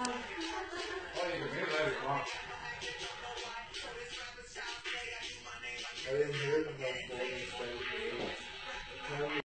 I didn't hear them